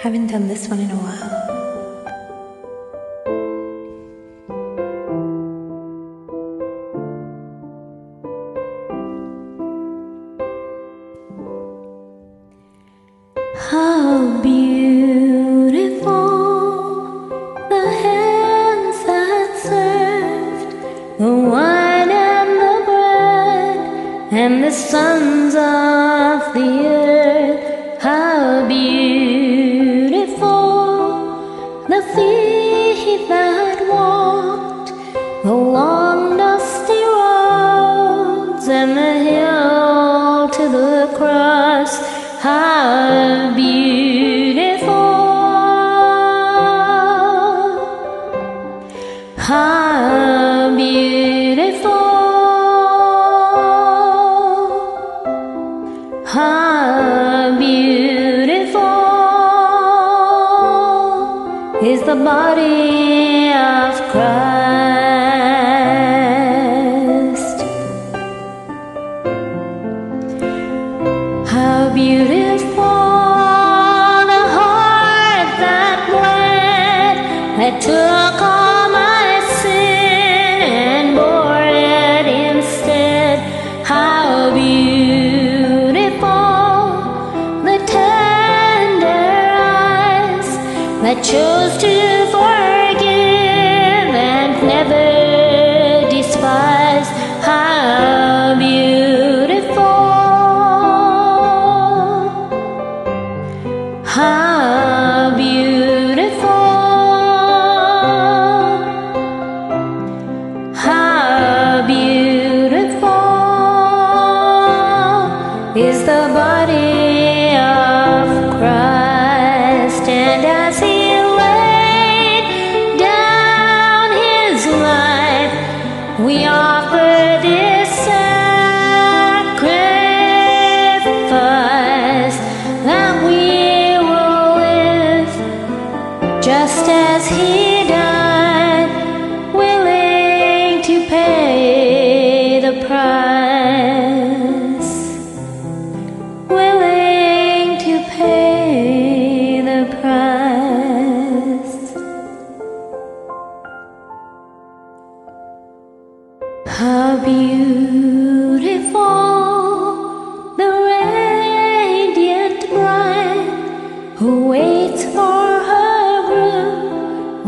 Haven't done this one in a while. How beautiful the hands that served the wine and the bread and the sons of the earth. That walked the long dusty roads and the hill to the cross. How beautiful, is the body of Christ. How beautiful the heart that bled, that took chose to forgive and never despise. How beautiful. How beautiful, how beautiful is the body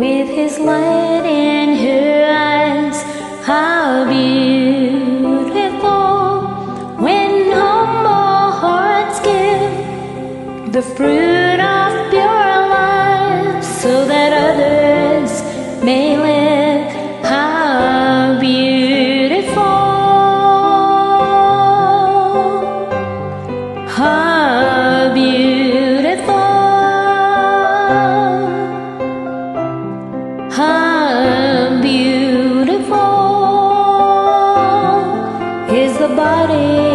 with his light in her eyes. How beautiful when humble hearts give the fruit of pure life so that others may live. The body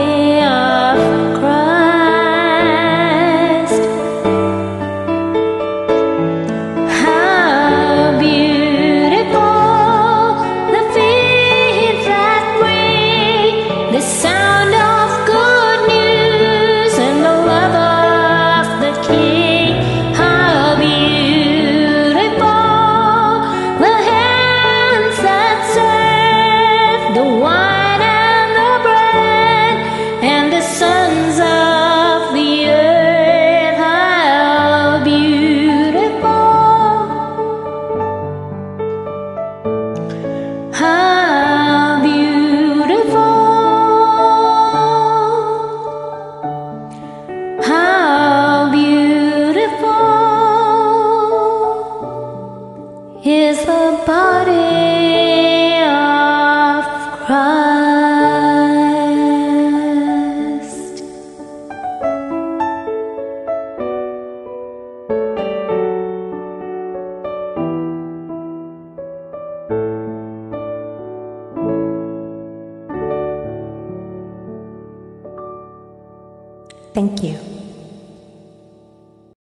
is the body of Christ.